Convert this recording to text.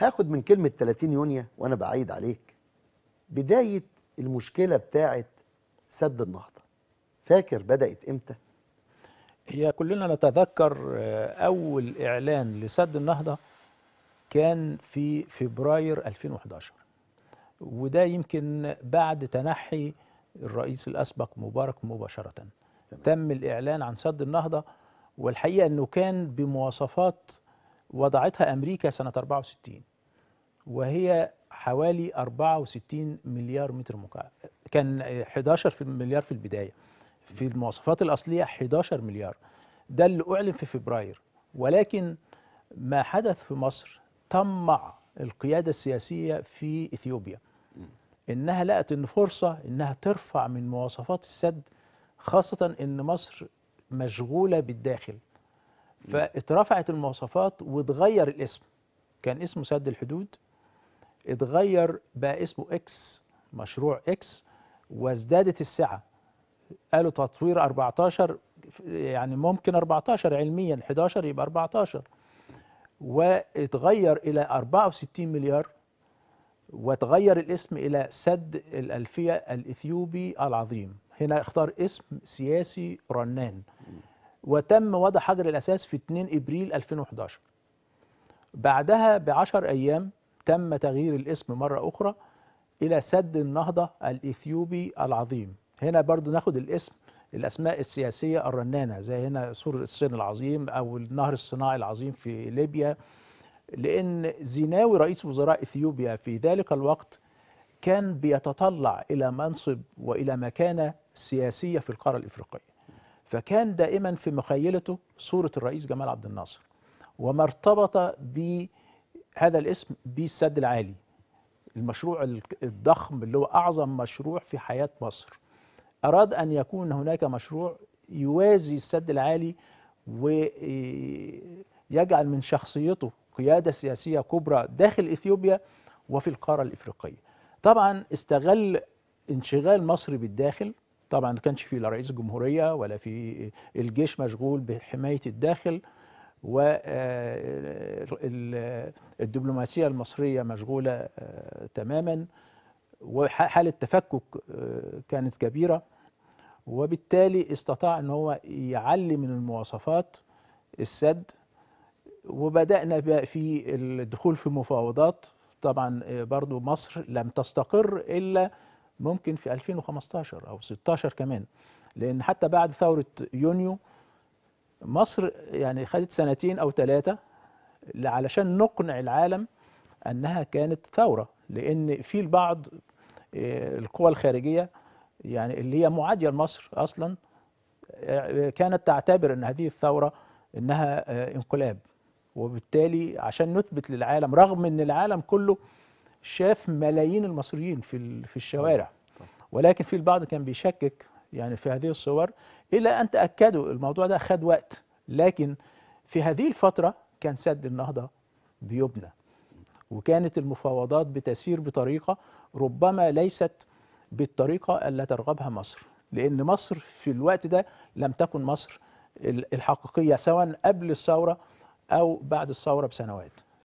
هاخد من كلمة 30 يونيو وأنا بعيد عليك. بداية المشكلة بتاعة سد النهضة. فاكر بدأت إمتى؟ هي كلنا نتذكر آه، أول إعلان لسد النهضة كان في فبراير 2011 وده يمكن بعد تنحي الرئيس الأسبق مبارك مباشرة. تم الإعلان عن سد النهضة والحقيقة أنه كان بمواصفات وضعتها أمريكا سنة 64 وهي حوالي 64 مليار متر مكعب كان 11 في مليار في البداية. في المواصفات الأصلية 11 مليار. ده اللي أعلن في فبراير. ولكن ما حدث في مصر طمع القيادة السياسية في إثيوبيا. إنها لقت إن فرصة إنها ترفع من مواصفات السد خاصة إن مصر مشغولة بالداخل. فاترفعت المواصفات واتغير الاسم. كان اسمه سد الحدود. اتغير بقى اسمه X مشروع X وازدادت السعة. قالوا تطوير 14 يعني ممكن 14 علميا 11 يبقى 14 واتغير إلى 64 مليار. وتغير الاسم إلى سد الألفية الإثيوبي العظيم. هنا اختار اسم سياسي رنان. وتم وضع حجر الأساس في 2 إبريل 2011 بعدها بعشر أيام تم تغيير الاسم مرة أخرى إلى سد النهضة الإثيوبي العظيم. هنا برضو ناخد الاسم الأسماء السياسية الرنانة زي هنا سور الصين العظيم أو النهر الصناعي العظيم في ليبيا لأن زيناوي رئيس وزراء إثيوبيا في ذلك الوقت كان بيتطلع إلى منصب وإلى مكانة سياسية في القارة الإفريقية. فكان دائما في مخيلته صورة الرئيس جمال عبد الناصر وما ارتبط بهذا الاسم بالسد العالي. المشروع الضخم اللي هو أعظم مشروع في حياة مصر. أراد أن يكون هناك مشروع يوازي السد العالي ويجعل من شخصيته قيادة سياسية كبرى داخل إثيوبيا وفي القارة الإفريقية. طبعا استغل انشغال مصر بالداخل. طبعا ما كانش في لا رئيس الجمهورية ولا في الجيش مشغول بحماية الداخل. والدبلوماسية المصرية مشغولة تماما وحالة تفكك كانت كبيرة وبالتالي استطاع إن هو يعلي من المواصفات السد وبدأنا بقى في الدخول في مفاوضات. طبعا برضو مصر لم تستقر إلا ممكن في 2015 أو 16 كمان لأن حتى بعد ثورة يونيو مصر يعني خدت سنتين أو ثلاثة علشان نقنع العالم أنها كانت ثورة لأن في البعض القوى الخارجية يعني اللي هي معادية لمصر أصلا كانت تعتبر أن هذه الثورة أنها انقلاب. وبالتالي عشان نثبت للعالم رغم إن العالم كله شاف ملايين المصريين في في الشوارع. ولكن في البعض كان بيشكك يعني في هذه الصور إلى أن تأكدوا الموضوع ده خد وقت. لكن في هذه الفترة كان سد النهضة بيبنى. وكانت المفاوضات بتسير بطريقة ربما ليست بالطريقة التي ترغبها مصر. لأن مصر في الوقت ده لم تكن مصر الحقيقية سواء قبل الثورة أو بعد الثورة بسنوات.